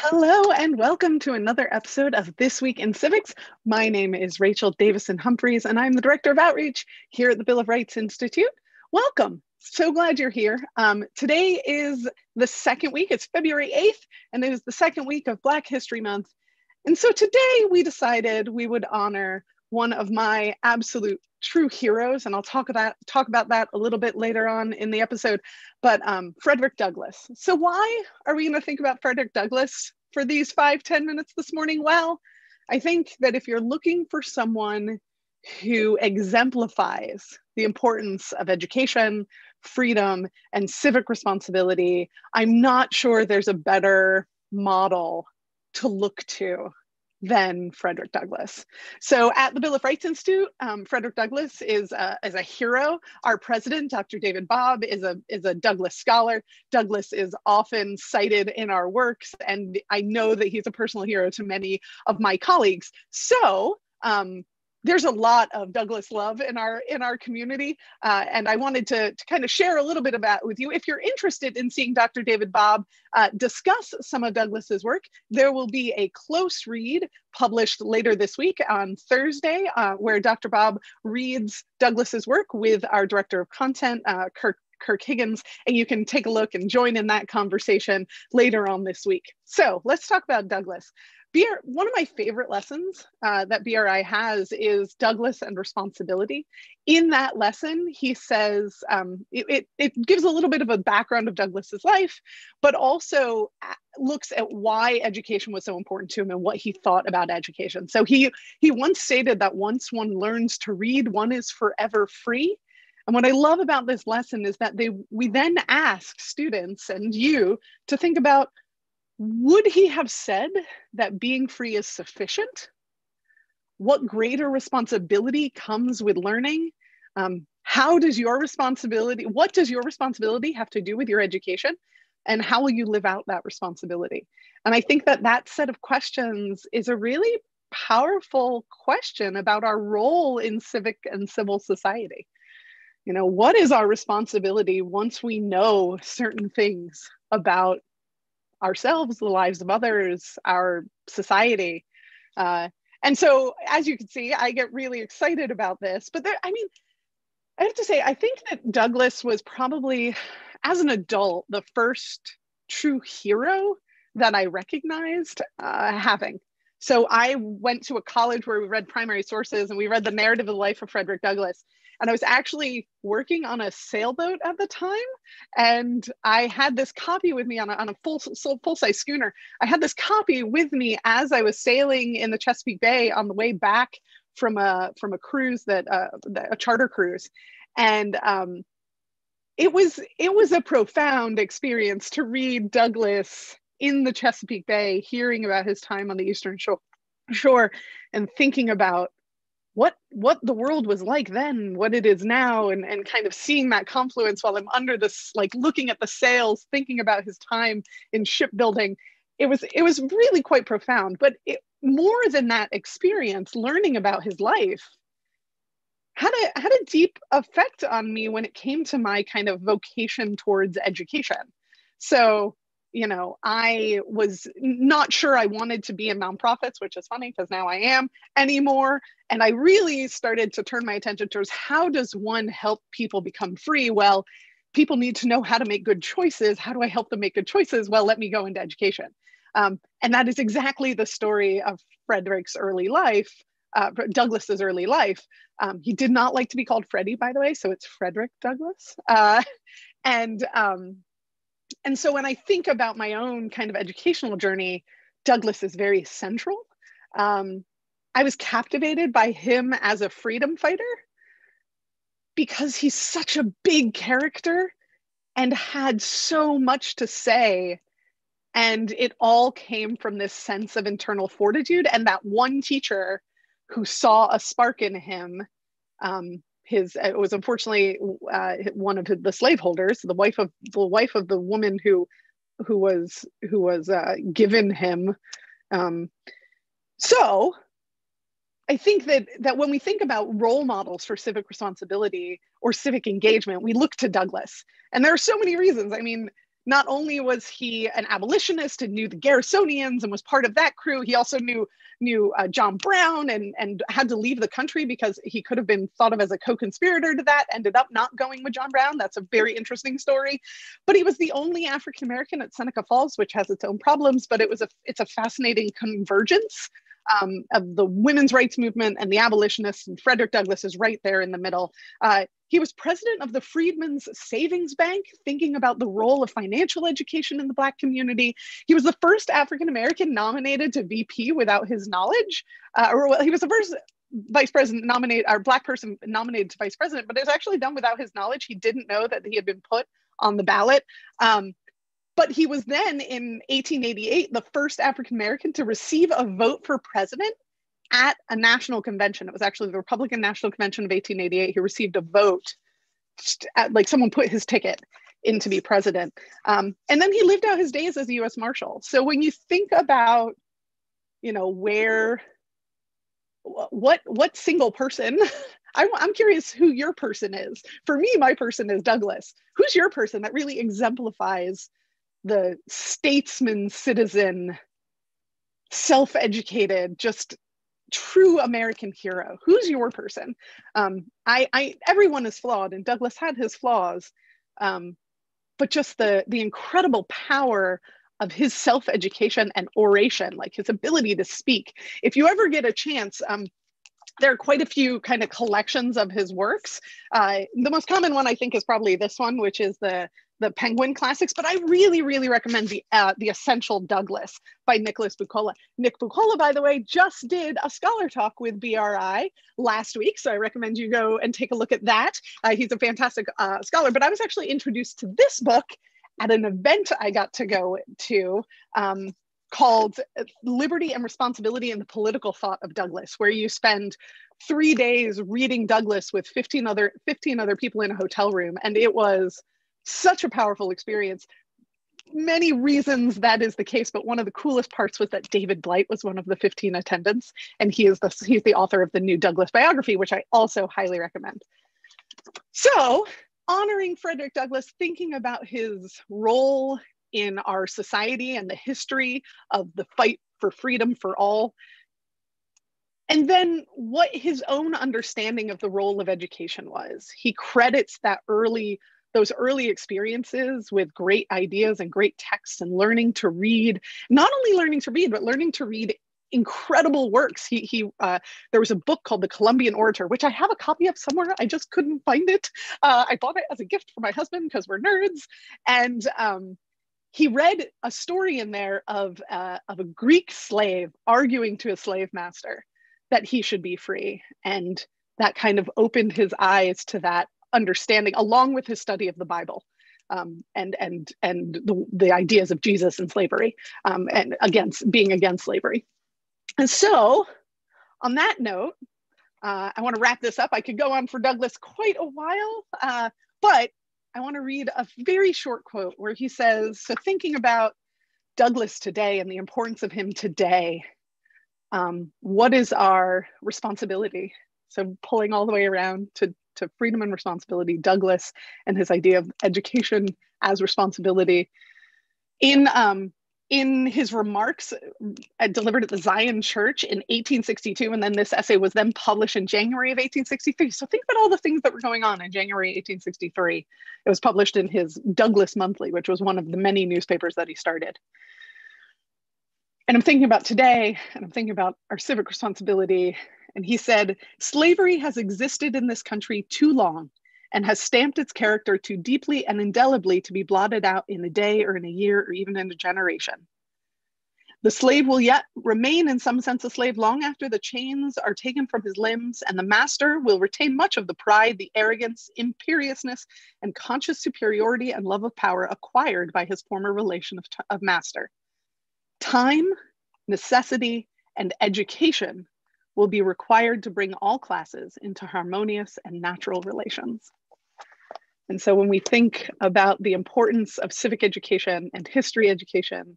Hello and welcome to another episode of This Week in Civics. My name is Rachel Davison Humphries and I'm the Director of Outreach here at the Bill of Rights Institute. Welcome. So glad you're here. Um, today is the second week, it's February 8th, and it is the second week of Black History Month. And so today we decided we would honor one of my absolute true heroes, and I'll talk about talk about that a little bit later on in the episode. But um, Frederick Douglass. So why are we going to think about Frederick Douglass for these five ten minutes this morning? Well, I think that if you're looking for someone who exemplifies the importance of education, freedom, and civic responsibility, I'm not sure there's a better model to look to than Frederick Douglass. So at the Bill of Rights Institute, um, Frederick Douglass is a, is a hero. Our president, Dr. David Bobb, is a, is a Douglass scholar. Douglass is often cited in our works, and I know that he's a personal hero to many of my colleagues. So um, there's a lot of Douglass love in our in our community, uh, and I wanted to, to kind of share a little bit about with you. If you're interested in seeing Dr. David Bobb uh, discuss some of Douglass's work, there will be a close read published later this week on Thursday, uh, where Dr. Bobb reads Douglass's work with our director of content, uh, Kirk Kirk Higgins, and you can take a look and join in that conversation later on this week. So let's talk about Douglass. BR, one of my favorite lessons uh, that BRI has is Douglass and responsibility. In that lesson, he says um, it, it, it, gives a little bit of a background of Douglass's life, but also uh, looks at why education was so important to him and what he thought about education. So he he once stated that once one learns to read, one is forever free. And what I love about this lesson is that they we then ask students and you to think about would he have said that being free is sufficient? What greater responsibility comes with learning? Um, how does your responsibility, what does your responsibility have to do with your education? And how will you live out that responsibility? And I think that that set of questions is a really powerful question about our role in civic and civil society. You know, what is our responsibility once we know certain things about ourselves, the lives of others, our society. Uh, and so, as you can see, I get really excited about this. But there, I mean, I have to say, I think that Douglass was probably, as an adult, the first true hero that I recognized uh, having. So I went to a college where we read primary sources and we read the narrative of the life of Frederick Douglass. And I was actually working on a sailboat at the time. And I had this copy with me on a, on a full, full size schooner. I had this copy with me as I was sailing in the Chesapeake Bay on the way back from a, from a cruise that, uh, a charter cruise. And um, it was, it was a profound experience to read Douglass in the Chesapeake Bay, hearing about his time on the Eastern shore, shore and thinking about what what the world was like then what it is now and and kind of seeing that confluence while i'm under this like looking at the sails thinking about his time in shipbuilding it was it was really quite profound. But it, more than that experience learning about his life had a had a deep effect on me when it came to my kind of vocation towards education. So you know, I was not sure I wanted to be in nonprofits, which is funny because now I am anymore. And I really started to turn my attention towards how does one help people become free? Well, people need to know how to make good choices. How do I help them make good choices? Well, let me go into education. Um, and that is exactly the story of Frederick's early life, uh, Douglass's early life. Um, he did not like to be called Freddie, by the way, so it's Frederick Douglass. Uh, and um, and so when I think about my own kind of educational journey, Douglass is very central. Um, I was captivated by him as a freedom fighter because he's such a big character and had so much to say. And it all came from this sense of internal fortitude and that one teacher who saw a spark in him um, his it was unfortunately uh, one of the slaveholders, the wife of the wife of the woman who who was who was uh, given him. Um, so I think that that when we think about role models for civic responsibility or civic engagement, we look to Douglass, and there are so many reasons. I mean, not only was he an abolitionist and knew the Garrisonians and was part of that crew, he also knew knew uh, John Brown and and had to leave the country because he could have been thought of as a co-conspirator to that. Ended up not going with John Brown. That's a very interesting story. But he was the only African American at Seneca Falls, which has its own problems. But it was a it's a fascinating convergence um, of the women's rights movement and the abolitionists, and Frederick Douglass is right there in the middle. Uh, he was president of the Freedmen's Savings Bank, thinking about the role of financial education in the Black community. He was the first African American nominated to VP without his knowledge, uh, or well, he was the first vice president nominated, or Black person nominated to vice president, but it was actually done without his knowledge. He didn't know that he had been put on the ballot. Um, but he was then in 1888 the first African American to receive a vote for president at a national convention. It was actually the Republican National Convention of 1888. He received a vote, at, like someone put his ticket in to be president. Um, and then he lived out his days as a US Marshal. So when you think about, you know, where, what, what single person, I'm, I'm curious who your person is. For me, my person is Douglass. Who's your person that really exemplifies the statesman, citizen, self educated, just true American hero? Who's your person? Um, I, I, everyone is flawed, and Douglass had his flaws, um, but just the the incredible power of his self education and oration, like his ability to speak. If you ever get a chance, um, there are quite a few kind of collections of his works. Uh, the most common one, I think, is probably this one, which is the the Penguin Classics, but I really, really recommend the uh, the Essential Douglass by Nicholas Buccola. Nick Buccola, by the way, just did a scholar talk with BRI last week, so I recommend you go and take a look at that. Uh, he's a fantastic uh, scholar, but I was actually introduced to this book at an event I got to go to. Um, called Liberty and Responsibility in the Political Thought of Douglass, where you spend three days reading Douglass with 15 other 15 other people in a hotel room. And it was such a powerful experience. Many reasons that is the case, but one of the coolest parts was that David Blight was one of the 15 attendants, and he is the he's the author of the new Douglass biography, which I also highly recommend. So, honoring Frederick Douglass, thinking about his role in our society and the history of the fight for freedom for all. And then what his own understanding of the role of education was. He credits that early those early experiences with great ideas and great texts and learning to read, not only learning to read, but learning to read incredible works. He, he uh, there was a book called The Columbian Orator, which I have a copy of somewhere. I just couldn't find it. Uh, I bought it as a gift for my husband because we're nerds. And um, he read a story in there of, uh, of a Greek slave arguing to a slave master that he should be free. And that kind of opened his eyes to that understanding, along with his study of the Bible. Um, and and and the, the ideas of Jesus and slavery um, and against being against slavery. And so, on that note, uh, I want to wrap this up. I could go on for Douglass quite a while, uh, but I want to read a very short quote where he says, "So thinking about Douglass today and the importance of him today, um, what is our responsibility?" So pulling all the way around to to freedom and responsibility, Douglass and his idea of education as responsibility. In um, in his remarks uh, delivered at the Zion Church in 1862, and then this essay was then published in January of 1863. So think about all the things that were going on in January 1863. It was published in his Douglass Monthly, which was one of the many newspapers that he started. And I'm thinking about today, and I'm thinking about our civic responsibility and he said, Slavery has existed in this country too long and has stamped its character too deeply and indelibly to be blotted out in a day or in a year or even in a generation. The slave will yet remain in some sense a slave long after the chains are taken from his limbs, and the master will retain much of the pride, the arrogance, imperiousness, and conscious superiority and love of power acquired by his former relation of, of master. Time, necessity, and education will be required to bring all classes into harmonious and natural relations. And so when we think about the importance of civic education and history education,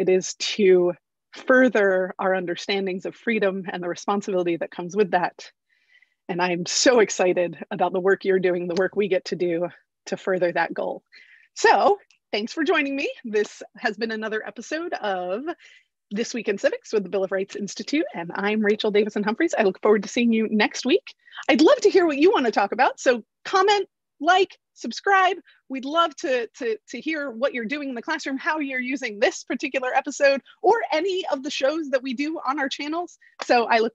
it is to further our understandings of freedom and the responsibility that comes with that. And I'm so excited about the work you're doing, the work we get to do to further that goal. So thanks for joining me. This has been another episode of This Week in Civics with the Bill of Rights Institute, and I'm Rachel Davison Humphries. I look forward to seeing you next week. I'd love to hear what you want to talk about, so comment, like, subscribe. We'd love to, to, to hear what you're doing in the classroom, how you're using this particular episode, or any of the shows that we do on our channels. So I look